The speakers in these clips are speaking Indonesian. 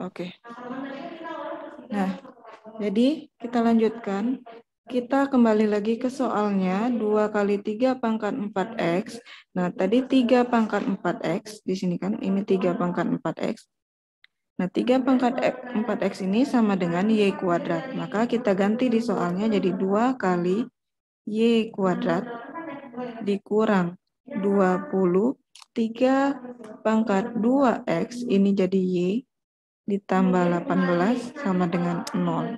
Oke. Nah, jadi kita lanjutkan. Kita kembali lagi ke soalnya 2 kali 3 pangkat 4X. Nah, tadi 3 pangkat 4X. Di sini kan, ini 3 pangkat 4X. Nah, 3 pangkat 4X ini sama dengan Y kuadrat. Maka kita ganti di soalnya jadi 2 kali Y kuadrat dikurang 20. 3 pangkat 2X ini jadi Y ditambah 18 sama dengan 0.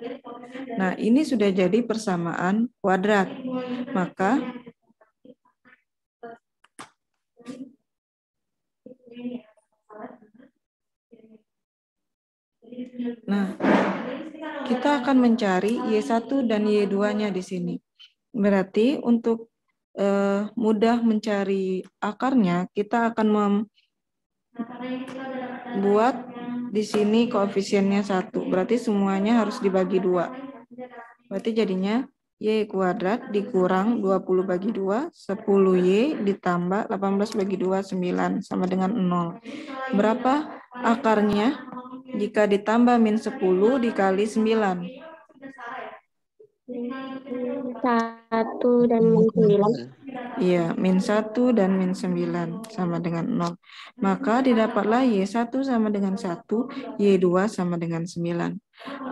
Nah, ini sudah jadi persamaan kuadrat. Maka Nah, kita akan mencari Y1 dan Y2-nya di sini. Berarti untuk eh, mudah mencari akarnya, kita akan membuat di sini koefisiennya satu. Berarti semuanya harus dibagi dua. Berarti jadinya Y kuadrat dikurang 20 bagi 2, 10Y ditambah 18 bagi 2, 9, sama dengan 0. Berapa akarnya? Jika ditambah min 10 dikali 9. Satu dan min 9. Iya, min 1 dan min 9 sama dengan 0. Maka didapatlah Y1 sama dengan 1, Y2 sama dengan 9.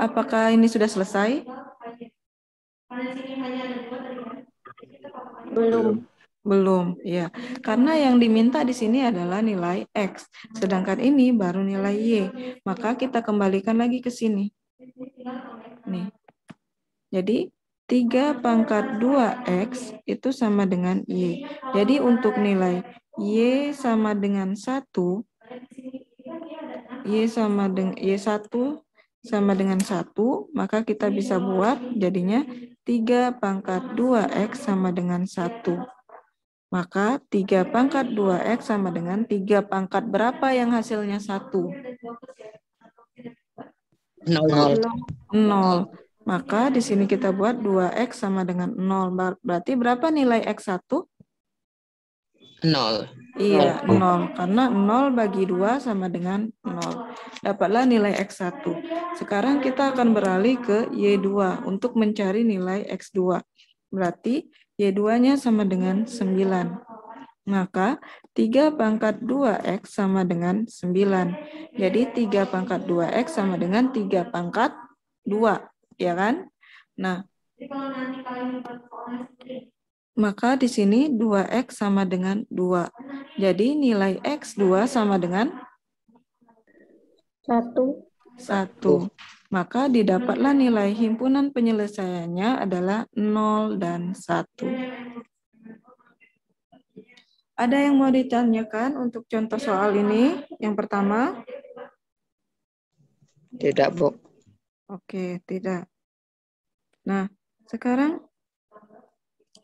Apakah ini sudah selesai? Belum. Belum, ya. Karena yang diminta di sini adalah nilai X. Sedangkan ini baru nilai Y. Maka kita kembalikan lagi ke sini. Nih. Jadi 3 pangkat 2X itu sama dengan Y. Jadi untuk nilai Y sama dengan 1, Y sama dengan Y1 sama dengan 1, maka kita bisa buat jadinya 3 pangkat 2X sama dengan 1. Maka 3 pangkat 2X sama dengan 3 pangkat berapa yang hasilnya 1? 0. 0. Maka di sini kita buat 2X sama dengan 0. Berarti berapa nilai X1? 0. Iya, 0. Karena 0 bagi 2 sama dengan 0. Dapatlah nilai X1. Sekarang kita akan beralih ke Y2 untuk mencari nilai X2. Berarti Y2-nya sama dengan 9. Maka 3 pangkat 2X sama dengan 9. Jadi 3 pangkat 2X sama dengan 3 pangkat 2 ya kan? Nah, maka di sini 2X sama dengan 2. Jadi nilai X2 sama dengan 1. 1. Maka didapatlah nilai himpunan penyelesaiannya adalah 0 dan 1. Ada yang mau ditanyakan untuk contoh soal ini? Yang pertama? Tidak, Bu. Oke, tidak. Nah, sekarang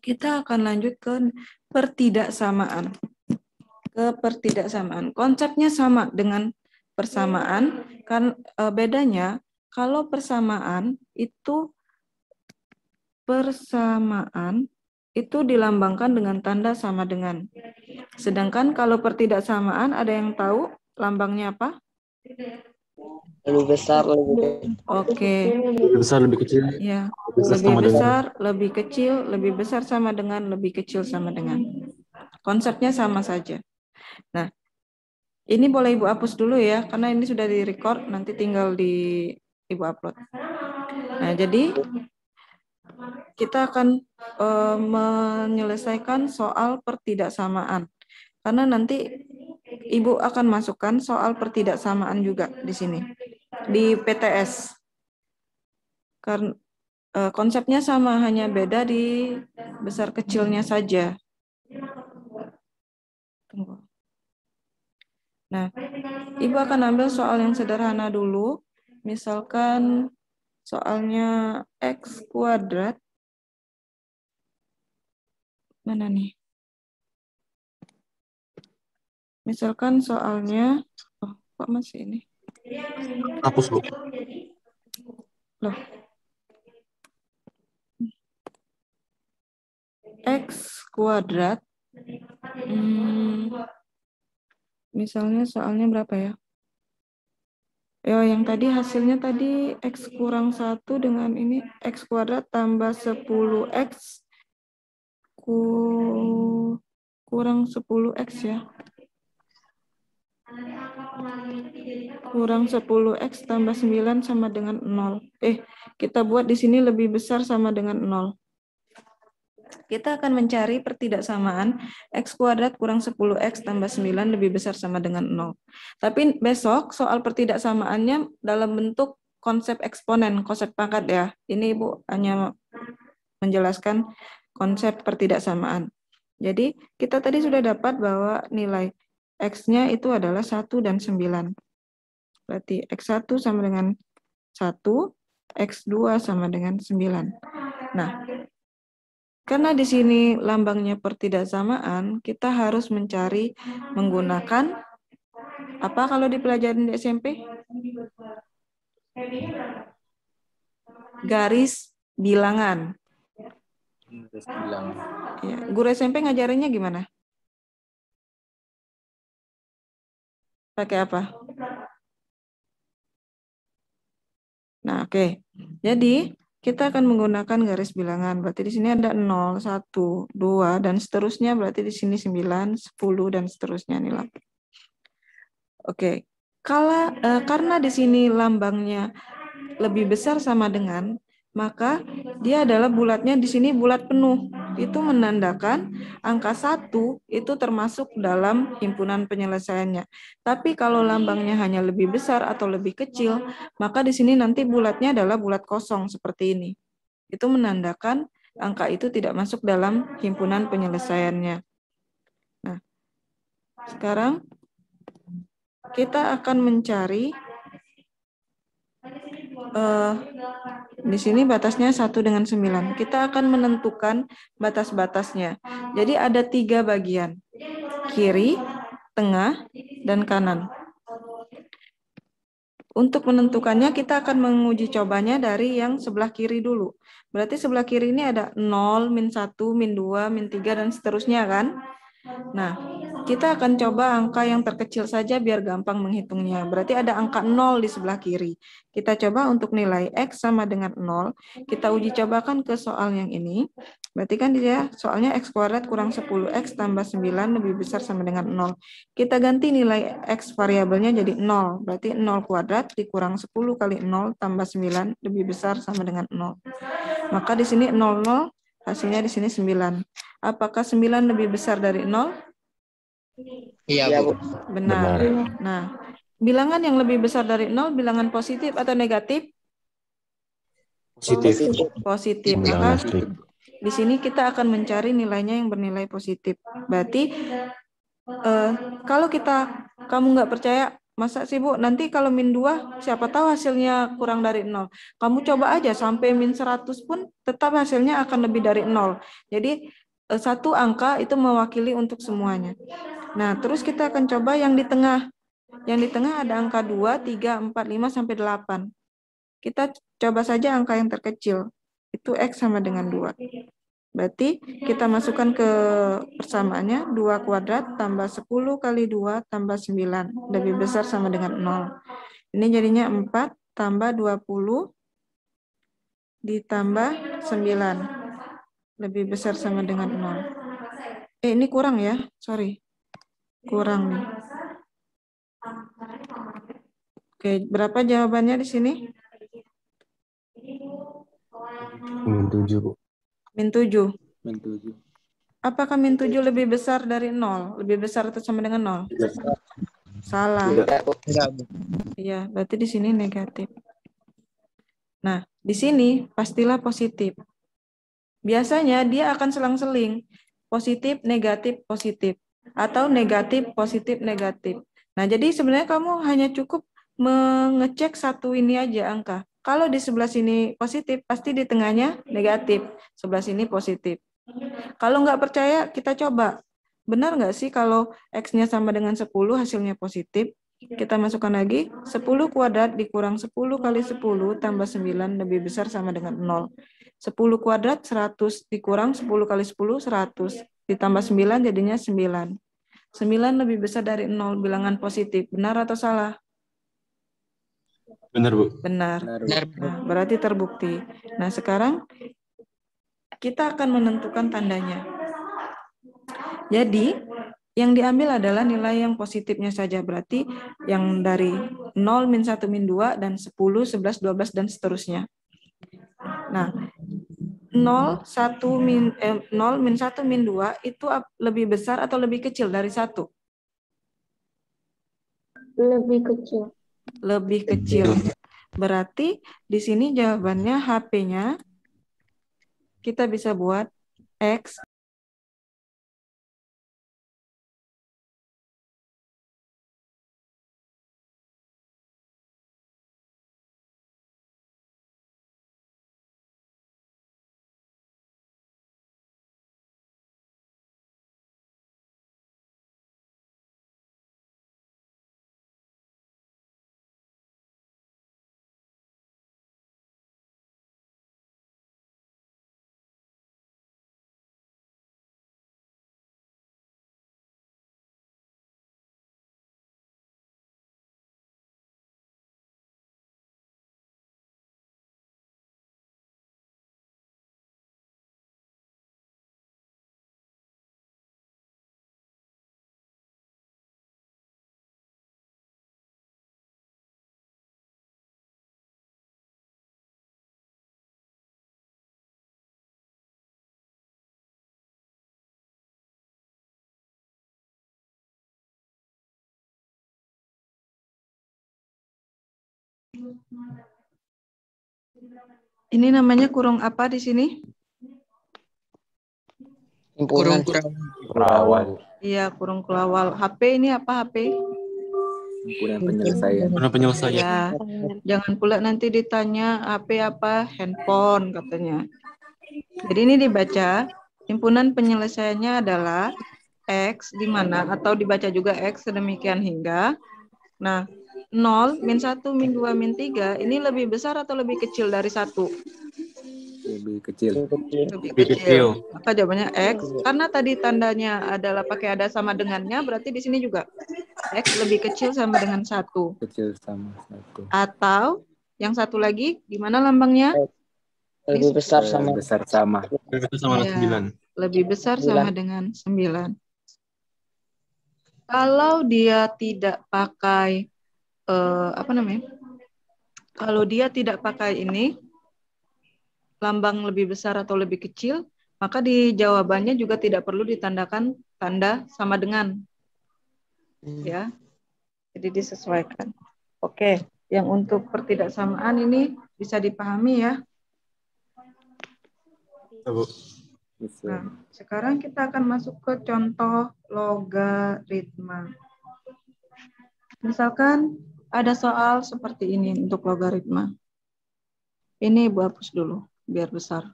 kita akan lanjut ke pertidaksamaan. Ke pertidaksamaan. Konsepnya sama dengan persamaan, kan e, bedanya kalau persamaan itu persamaan itu dilambangkan dengan tanda sama dengan. Sedangkan kalau pertidaksamaan ada yang tahu lambangnya apa? Lebih besar, lebih kecil. Oke. Lebih besar, lebih kecil. Ya, Lebih besar lebih sama dengan- besar, lebih kecil, lebih besar sama dengan, lebih kecil sama dengan. Konsepnya sama saja. Nah, ini boleh Ibu hapus dulu ya, karena ini sudah di-record, nanti tinggal di Ibu upload. Nah, jadi kita akan eh, menyelesaikan soal pertidaksamaan. Karena nanti Ibu akan masukkan soal pertidaksamaan juga di sini di PTS. Karena konsepnya sama, hanya beda di besar kecilnya saja. Nah, Ibu akan ambil soal yang sederhana dulu. Misalkan soalnya X kuadrat. Mana nih? Misalkan soalnya, oh, kok masih ini? Hapus, Bu. Loh. X kuadrat. Hmm, misalnya soalnya berapa ya? Ya, yang tadi hasilnya tadi X kurang 1 dengan ini X kuadrat tambah 10X ku, kurang 10X ya. Kurang 10X tambah 9 sama dengan 0. Eh, kita buat di sini lebih besar sama dengan 0. Kita akan mencari pertidaksamaan X kuadrat kurang 10X tambah 9 lebih besar sama dengan 0. Tapi besok soal pertidaksamaannya dalam bentuk konsep eksponen, konsep pangkat ya. Ini Ibu hanya menjelaskan konsep pertidaksamaan. Jadi kita tadi sudah dapat bahwa nilai X-nya itu adalah 1 dan 9. Berarti X1 sama dengan 1, X2 sama dengan 9. Nah, karena di sini lambangnya pertidaksamaan, kita harus mencari menggunakan apa kalau dipelajarin di SMP? Garis bilangan. Garis bilangan. Ya, guru SMP ngajarinnya gimana? Pakai apa? Nah, oke. Okay. Jadi, kita akan menggunakan garis bilangan. Berarti di sini ada 0, 1, 2, dan seterusnya. Berarti di sini 9, 10, dan seterusnya. Oke. Okay. Kala, eh, karena di sini lambangnya lebih besar sama dengan, maka dia adalah bulatnya di sini bulat penuh. Itu menandakan angka satu itu termasuk dalam himpunan penyelesaiannya. Tapi kalau lambangnya hanya lebih besar atau lebih kecil, maka di sini nanti bulatnya adalah bulat kosong seperti ini. Itu menandakan angka itu tidak masuk dalam himpunan penyelesaiannya. Nah, sekarang kita akan mencari uh, di sini batasnya satu dengan sembilan. Kita akan menentukan batas-batasnya. Jadi ada tiga bagian, kiri, tengah, dan kanan. Untuk menentukannya, kita akan menguji cobanya dari yang sebelah kiri dulu. Berarti sebelah kiri ini ada 0, min 1, min 2, min 3, dan seterusnya kan? Nah, kita akan coba angka yang terkecil saja biar gampang menghitungnya. Berarti ada angka 0 di sebelah kiri. Kita coba untuk nilai X sama dengan 0. Kita uji cobakan ke soal yang ini. Berarti kan dia soalnya X kuadrat kurang 10X tambah 9 lebih besar sama dengan 0. Kita ganti nilai X variabelnya jadi 0. Berarti 0 kuadrat dikurang 10 kali 0 tambah 9 lebih besar sama dengan 0. Maka di sini 0, 0 hasilnya di sini 9. Apakah 9 lebih besar dari 0? Iya, Iya, Bu. Benar. Benar. Nah, bilangan yang lebih besar dari 0, bilangan positif atau negatif? Positif. Positif. Maka positif. di sini kita akan mencari nilainya yang bernilai positif. Berarti eh, kalau kita kamu nggak percaya, masa sih Bu, nanti kalau min 2, siapa tahu hasilnya kurang dari 0. Kamu coba aja sampai min 100 pun tetap hasilnya akan lebih dari 0. Jadi satu angka itu mewakili untuk semuanya. Nah, terus kita akan coba yang di tengah. Yang di tengah ada angka 2, 3, 4, 5, sampai 8. Kita coba saja angka yang terkecil. Itu X sama dengan 2. Berarti kita masukkan ke persamaannya 2 kuadrat tambah 10 kali 2 tambah 9. Lebih besar sama dengan 0. Ini jadinya 4 tambah 20 ditambah 9. Lebih besar sama dengan 0. Eh, ini kurang ya. Sorry. Kurang nih. Oke, berapa jawabannya di sini? Min 7, Bu. Min 7. Min 7. Apakah min 7 lebih besar dari 0? Lebih besar atau sama dengan 0? Salah. Enggak, Bu. Iya, berarti di sini negatif. Nah, di sini pastilah positif. Biasanya dia akan selang-seling. Positif, negatif, positif. Atau negatif, positif, negatif. Nah, jadi sebenarnya kamu hanya cukup mengecek satu ini aja angka. Kalau di sebelah sini positif, pasti di tengahnya negatif. Sebelah sini positif. Kalau nggak percaya, kita coba. Benar nggak sih kalau X-nya sama dengan 10, hasilnya positif? Kita masukkan lagi, 10 kuadrat dikurang 10 kali 10 tambah 9 lebih besar sama dengan 0. 10 kuadrat 100 dikurang 10 kali 10, 100. Ditambah 9 jadinya 9. 9 lebih besar dari 0, bilangan positif. Benar atau salah? Benar, Bu. Benar. Benar. Nah, berarti terbukti. Nah, sekarang kita akan menentukan tandanya. Jadi, yang diambil adalah nilai yang positifnya saja. Berarti yang dari 0, min 1, min 2, dan 10, 11, 12, dan seterusnya. Nah, 0, 1, min, eh, 0, min 1, min 2 itu lebih besar atau lebih kecil dari 1? Lebih kecil. Lebih kecil. Berarti di sini jawabannya HP-nya kita bisa buat X Ini namanya kurung apa di sini? Himpunan. Perawan. Iya, kurung kelawal. HP ini apa HP? Himpunan penyelesaian. Himpunan penyelesaian. Ya, jangan pula nanti ditanya HP apa, handphone katanya. Jadi ini dibaca, himpunan penyelesaiannya adalah X di mana atau dibaca juga X sedemikian hingga. Nah, 0, min 1, min 2, min 3 ini lebih besar atau lebih kecil dari 1? Lebih kecil. Lebih Lebih kecil. Maka jawabannya X. Karena tadi tandanya adalah pakai ada sama dengannya, berarti di sini juga X lebih kecil sama dengan 1. Kecil sama satu. Atau yang satu lagi, gimana lambangnya? Lebih besar sama besar sama. Itu sama Iya. sembilan. Lebih besar sama dengan 9. Kalau dia tidak pakai, eh, apa namanya? Kalau dia tidak pakai ini, lambang lebih besar atau lebih kecil, maka di jawabannya juga tidak perlu ditandakan tanda sama dengan. ya. Jadi disesuaikan. Oke, yang untuk pertidaksamaan ini bisa dipahami ya. Bu. Bisa. Nah, sekarang kita akan masuk ke contoh logaritma. Misalkan ada soal seperti ini untuk logaritma. Ini Ibu hapus dulu biar besar.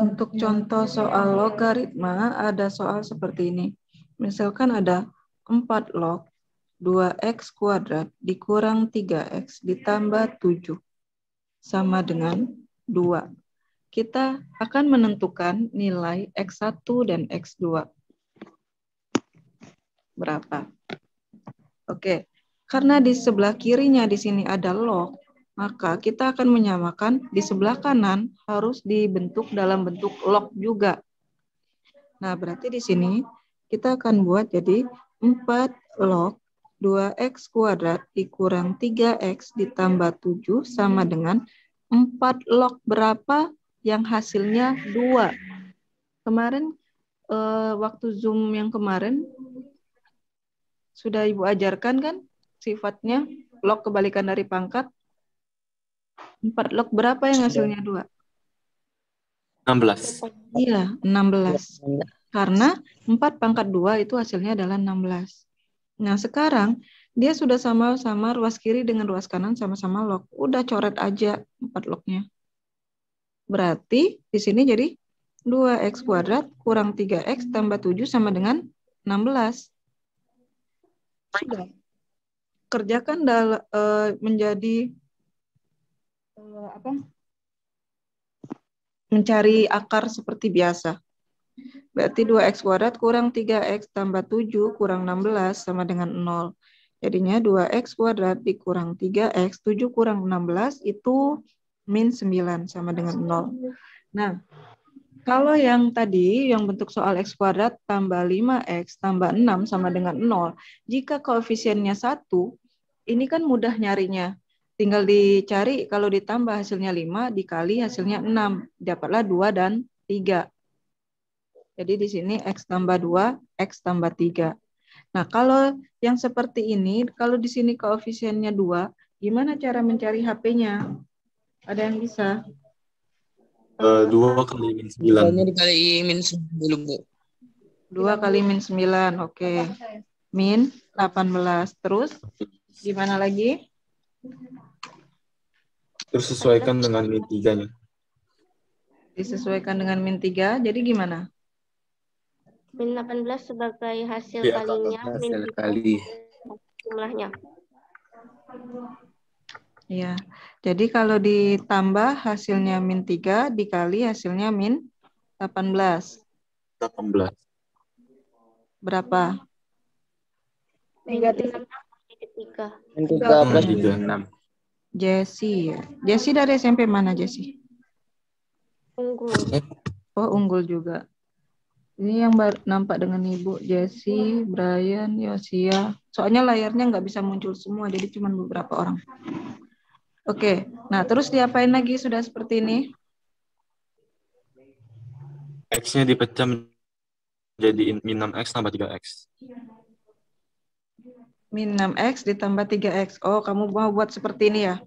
Untuk contoh soal logaritma, ada soal seperti ini. Misalkan ada 4 log 2x kuadrat dikurang 3x ditambah 7 sama dengan 2. Kita akan menentukan nilai x1 dan x2. Berapa? Oke, karena di sebelah kirinya di sini ada log, maka kita akan menyamakan di sebelah kanan harus dibentuk dalam bentuk log juga. Nah, berarti di sini kita akan buat jadi 4 log 2x kuadrat dikurang 3x ditambah 7 sama dengan 4 log berapa yang hasilnya 2. Kemarin eh, waktu Zoom yang kemarin sudah Ibu ajarkan kan sifatnya log kebalikan dari pangkat. 4 log berapa yang hasilnya 2? 16. Iya, 16. Karena 4 pangkat 2 itu hasilnya adalah 16. Nah, sekarang dia sudah sama-sama ruas kiri dengan ruas kanan sama-sama log. Udah coret aja 4 lognya. Berarti di sini jadi 2x kuadrat kurang 3x tambah 7 sama dengan 16. Sudah. Kerjakan dal eh, menjadi eh, apa? mencari akar seperti biasa. Berarti 2x kuadrat kurang 3x tambah 7 kurang 16 sama dengan 0. Jadinya 2x kuadrat dikurang 3x, 7 kurang 16 itu min 9 sama dengan 0. Nah, kalau yang tadi, yang bentuk soal x kuadrat tambah 5x tambah 6 sama dengan 0, jika koefisiennya 1, ini kan mudah nyarinya. Tinggal dicari, kalau ditambah hasilnya 5, dikali hasilnya 6. Dapatlah 2 dan 3. Jadi di sini X tambah 2, X tambah 3. Nah, kalau yang seperti ini, kalau di sini koefisiennya 2, gimana cara mencari HP-nya? Ada yang bisa? Eh, dua kali min sembilan. Hanya dikali min 9 dulu, Bu. 2 kali min 9, oke. Min 18. Terus, gimana lagi? Terus sesuaikan dengan min tiganya. Disesuaikan dengan min 3, jadi gimana? Min 18 sebagai hasil Iya, kalinya, min Hasil 3 kali. jumlahnya. Ya, jadi kalau ditambah hasilnya min 3 dikali hasilnya min 18. 18. Berapa? Min Negatif. 6 ketiga. Min 3 plus Tiga. Enam. Jesse. Jesse dari SMP mana Jesse? Unggul. Oh, unggul juga. Ini yang nampak dengan Ibu Jesse, Brian, Yosia. Soalnya layarnya nggak bisa muncul semua, jadi cuma beberapa orang. Oke, nah terus diapain lagi sudah seperti ini? X-nya dipecah menjadi min 6X tambah 3X. Min 6X ditambah 3X. Oh, kamu mau buat seperti ini ya?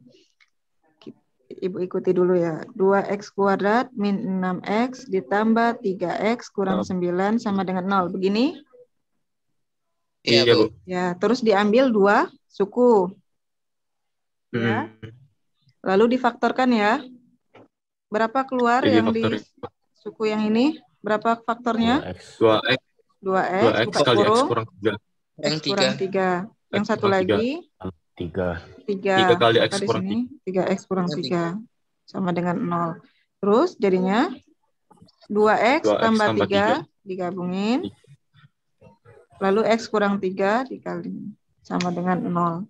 Ibu ikuti dulu ya. 2X kuadrat min 6X ditambah 3X kurang 9 sama dengan 0. Begini? Iya, Bu. Ya, terus diambil dua suku. Ya. Hmm. Lalu difaktorkan ya. Berapa keluar Jadi yang di faktor suku yang ini? Berapa faktornya? 2X, 2X, 2X buka kali X kurung, kurang 3. Yang X kurang 3. 3. Yang satu kurang tiga. Tiga. 3. Tiga kali X kurang sini 3X kurang Kurang 3 sama dengan 0. Terus jadinya 2X 2X tambah 3 digabungin. Lalu X kurang 3 dikali sama dengan 0.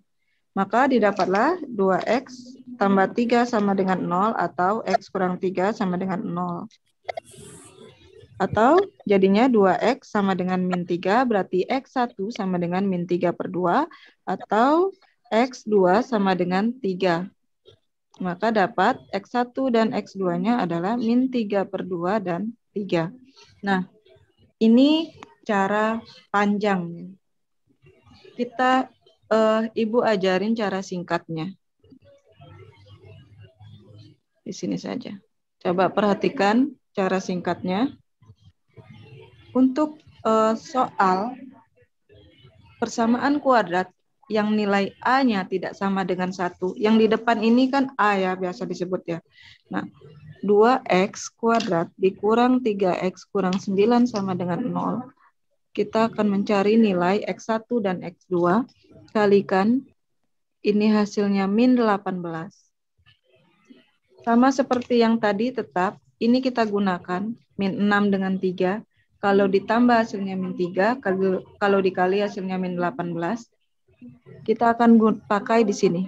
Maka didapatlah 2X tambah 3 sama dengan 0 atau X kurang 3 sama dengan 0. Atau jadinya 2X sama dengan min 3 berarti X1 sama dengan min 3 per 2 atau X2 sama dengan 3. Maka dapat X1 dan X2-nya adalah min 3 per 2 dan 3. Nah, ini cara panjang. Kita, eh, Ibu ajarin cara singkatnya. Di sini saja. Coba perhatikan cara singkatnya. Untuk eh, soal persamaan kuadrat yang nilai A-nya tidak sama dengan satu. Yang di depan ini kan A ya, biasa disebut ya. Nah, 2X kuadrat dikurang 3X kurang 9 sama dengan 0. Kita akan mencari nilai X1 dan X2. Kalikan, ini hasilnya min 18. Sama seperti yang tadi tetap, ini kita gunakan min 6 dengan 3. Kalau ditambah hasilnya min 3, kalau, dikali hasilnya min 18, kita akan pakai di sini.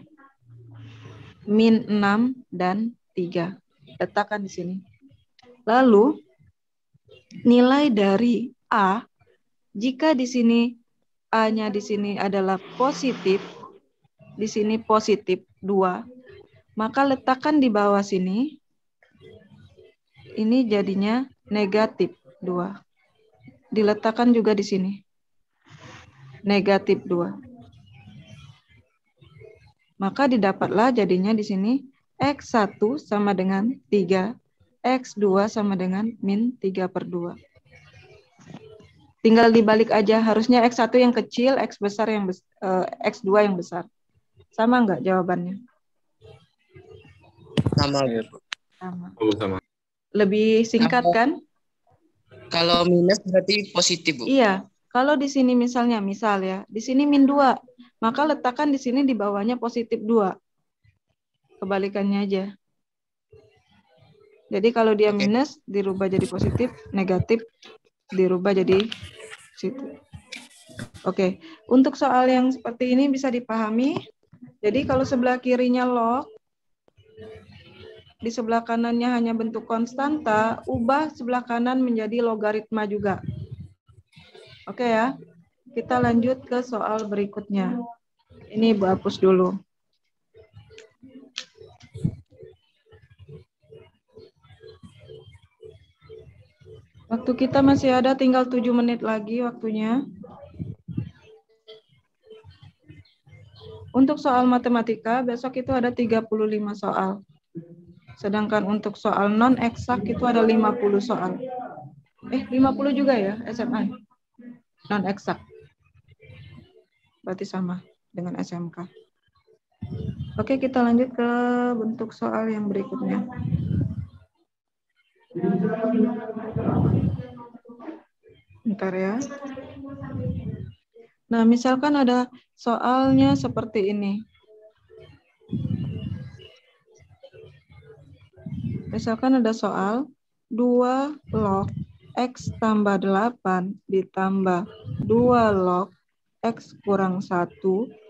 Min 6 dan 3. Letakkan di sini. Lalu, nilai dari A, jika di sini A-nya di sini adalah positif, di sini positif 2, maka letakkan di bawah sini, ini jadinya negatif 2. Diletakkan juga di sini. Negatif 2. Maka didapatlah jadinya di sini X1 sama dengan 3, X2 sama dengan min 3 per 2. Tinggal dibalik aja, harusnya X1 yang kecil, X besar yang bes- eh, X2 yang besar. Sama nggak jawabannya? Sama. Bu. Sama. Oh, sama. Lebih singkat Sama. kan? Kalau minus berarti positif, Bu. Iya. Kalau di sini misalnya, misal ya, di sini min 2, maka letakkan di sini di bawahnya positif 2. Kebalikannya aja. Jadi kalau dia Oke. minus dirubah jadi positif, negatif dirubah jadi positif. Oke, untuk soal yang seperti ini bisa dipahami. Jadi kalau sebelah kirinya log, di sebelah kanannya hanya bentuk konstanta, ubah sebelah kanan menjadi logaritma juga. Oke ya, kita lanjut ke soal berikutnya. Ini Ibu hapus dulu. Waktu kita masih ada tinggal 7 menit lagi waktunya. Untuk soal matematika, besok itu ada 35 soal. Sedangkan untuk soal non eksak itu ada 50 soal. Eh, 50 juga ya SMA? Non eksak. Berarti sama dengan SMK. Oke, kita lanjut ke bentuk soal yang berikutnya. Bentar ya. Nah, misalkan ada soalnya seperti ini. Misalkan ada soal 2 log X tambah 8 ditambah 2 log X kurang 1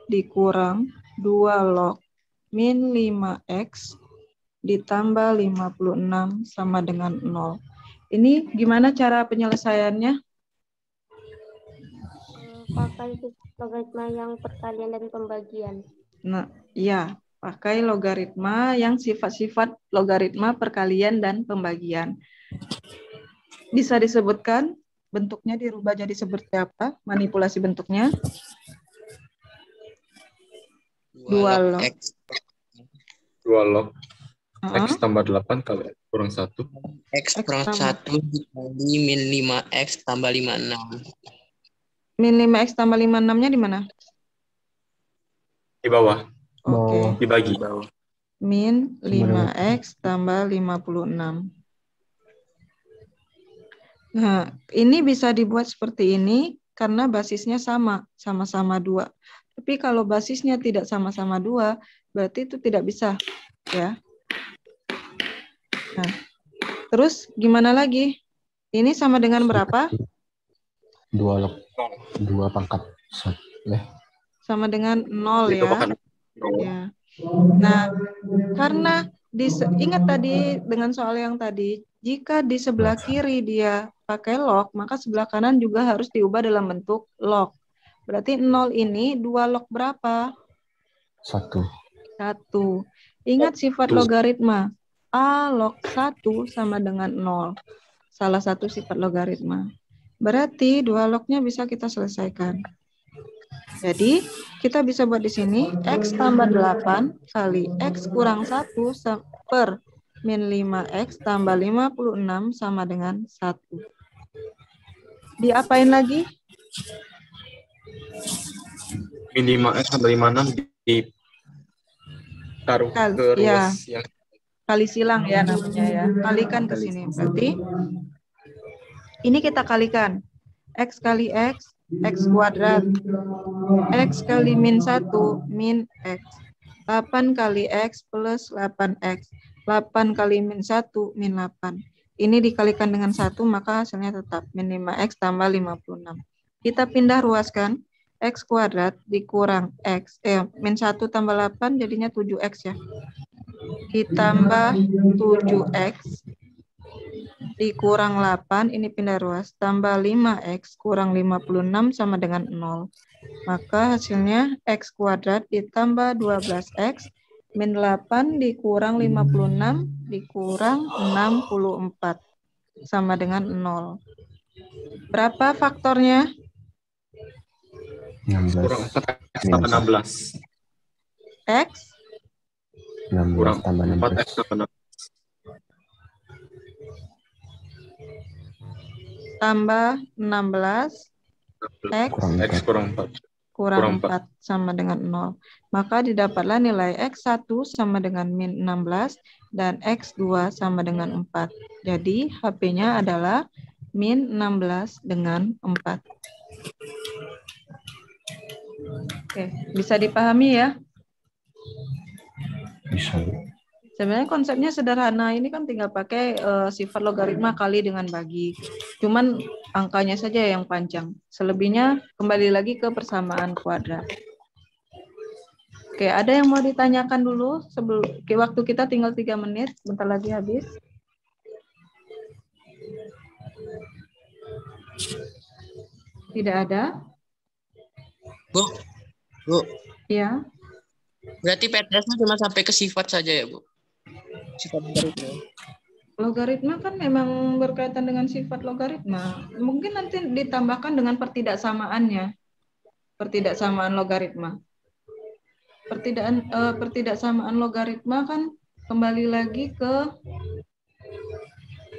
dikurang 2 log min 5X ditambah 56 sama dengan 0. Ini gimana cara penyelesaiannya? Eh, Pakai logaritma yang perkalian dan pembagian. Nah, iya, pakai logaritma yang sifat-sifat logaritma perkalian dan pembagian. Bisa disebutkan bentuknya dirubah jadi seperti apa? Manipulasi bentuknya? Dua log. X, Dua log Heeh. X tambah 8 kali X kurang 1. X X kurang tambah. 1 dikali min 5X tambah 56. Min 5x tambah 56-nya di mana? Di bawah, Oke. dibagi. Di bawah. Min 5x tambah 56. Nah, ini bisa dibuat seperti ini karena basisnya sama, sama-sama dua. Tapi kalau basisnya tidak sama-sama dua, berarti itu tidak bisa, ya. Nah, terus gimana lagi? Ini sama dengan berapa? dua log dua pangkat satu eh Sama dengan nol ya. Ya. Nah, karena di ingat tadi dengan soal yang tadi, jika di sebelah kiri dia pakai log, maka sebelah kanan juga harus diubah dalam bentuk log. Berarti nol ini dua log berapa? satu Satu. Ingat sifat logaritma. A log satu sama dengan nol. Salah satu sifat logaritma. Berarti dua lognya bisa kita selesaikan. Jadi, kita bisa buat di sini X tambah 8 kali X kurang 1 sa- per min 5X tambah 56 sama dengan 1. Diapain lagi? min 5X tambah 56 ditaruh Kal- ke ruas yang Kali silang ya namanya ya. Kalikan ke sini. Berarti ini kita kalikan. X kali X, X kuadrat. X kali min 1, min X. 8 kali X plus 8X. 8 kali min 1, min 8. Ini dikalikan dengan 1, maka hasilnya tetap min 5X tambah 56. Kita pindah ruaskan. X kuadrat dikurang X. Eh, min 1 tambah 8 jadinya 7X ya. Ditambah 7X dikurang 8, ini pindah ruas, tambah 5X kurang 56 sama dengan 0. Maka hasilnya X kuadrat ditambah 12X min 8 dikurang 56 dikurang 64 sama dengan 0. Berapa faktornya? enam kurang belas 4X tambah 16. X enam belas Kurang tambah enam 4X belas tambah 16. tambah 16 X kurang X empat kurang 4. Kurang Kurang 4 sama dengan 0. Maka didapatlah nilai X1 sama dengan min 16 dan X2 sama dengan 4. Jadi HP-nya adalah min 16 dengan 4. Oke, bisa dipahami ya? bisa Sebenarnya konsepnya sederhana. Ini kan tinggal pakai eh, sifat logaritma kali dengan bagi. Cuman angkanya saja yang panjang. Selebihnya kembali lagi ke persamaan kuadrat. Oke, ada yang mau ditanyakan dulu sebelum oke, waktu kita tinggal tiga menit, bentar lagi habis. Tidak ada? Bu, Bu, Ya. berarti PTS-nya cuma sampai ke sifat saja ya, Bu? Sifat logaritma. Logaritma kan memang berkaitan dengan sifat logaritma. Mungkin nanti ditambahkan dengan pertidaksamaannya. Pertidaksamaan logaritma. Pertidaan, eh, pertidaksamaan logaritma kan kembali lagi ke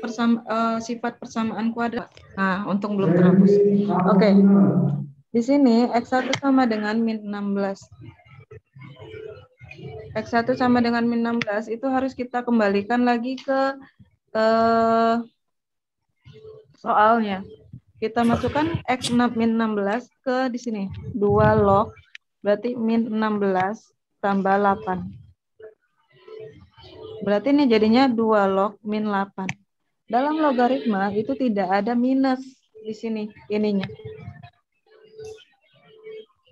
persam, eh, sifat persamaan kuadrat. Nah, untung belum terhapus. Oke. Di sini X1 sama dengan min 16. X1 sama dengan min 16 itu harus kita kembalikan lagi ke eh, soalnya. Kita masukkan X min 16 ke di sini. 2 log berarti min 16 tambah 8. Berarti ini jadinya 2 log min 8. Dalam logaritma itu tidak ada minus di sini ininya.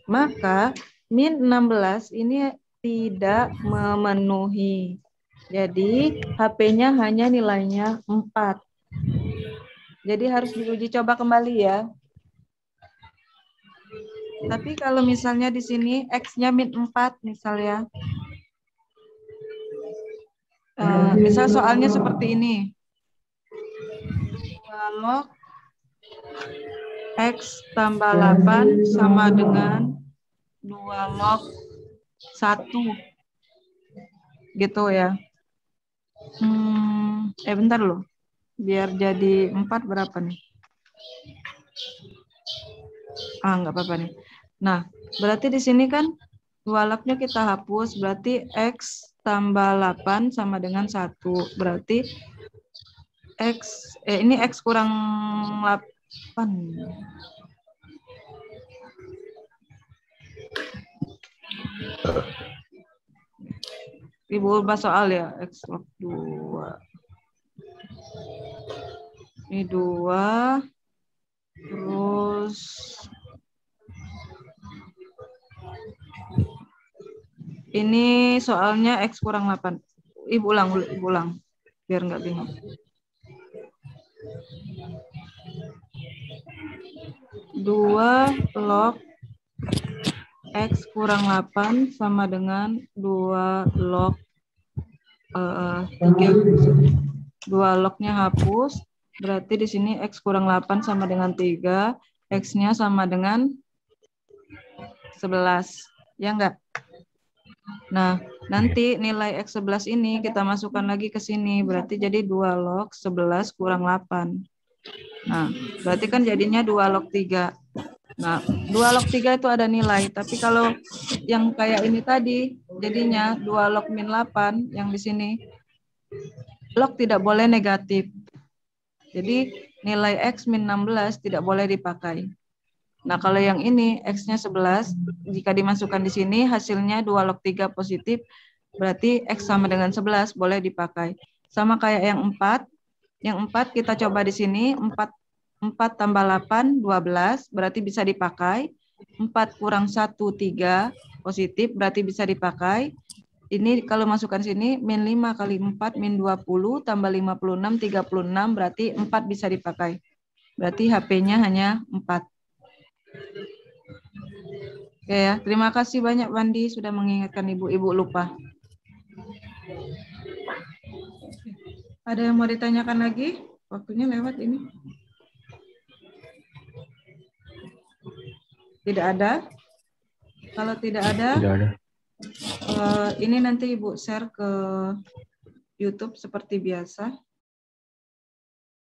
Maka min 16 ini tidak memenuhi. Jadi HP-nya hanya nilainya 4. Jadi harus diuji coba kembali ya. Tapi kalau misalnya di sini X-nya min 4 misalnya. Eh, misal soalnya seperti ini. Kalau X tambah 8 sama dengan 2 log 1. Gitu ya. Hmm, eh bentar loh. Biar jadi 4 berapa nih? Ah, nggak apa-apa nih. Nah, berarti di sini kan dua lognya kita hapus, berarti X tambah 8 sama dengan 1. Berarti X, eh ini X kurang 8. Ibu ubah soal ya, X log 2. Ini 2. Terus ini soalnya X kurang 8. Ibu ulang, ibu ulang. Biar nggak bingung. Dua log X kurang 8 sama dengan 2 log eh, 3. Dua lognya hapus. Berarti di sini X kurang 8 sama dengan 3. X-nya sama dengan 11. Ya enggak? Nah, nanti nilai X11 ini kita masukkan lagi ke sini. Berarti jadi 2 log 11 kurang 8. Nah, berarti kan jadinya 2 log 3. Nah, 2 log 3 itu ada nilai. Tapi kalau yang kayak ini tadi, jadinya 2 log min 8 yang di sini. Log tidak boleh negatif. Jadi nilai X min 16 tidak boleh dipakai. Nah, kalau yang ini X-nya 11, jika dimasukkan di sini hasilnya 2 log 3 positif, berarti X sama dengan 11 boleh dipakai. Sama kayak yang 4, yang 4 kita coba di sini, 4, 4 tambah 8, 12, berarti bisa dipakai. 4 kurang 1, 3, positif, berarti bisa dipakai. Ini kalau masukkan sini, min 5 kali 4, min 20, tambah 56, 36, berarti 4 bisa dipakai. Berarti HP-nya hanya 4. Oke ya, terima kasih banyak Wandi sudah mengingatkan ibu-ibu lupa. Ada yang mau ditanyakan lagi? Waktunya lewat ini. Tidak ada? Kalau tidak ada, Tidak ada. eh, ini nanti Ibu share ke YouTube seperti biasa.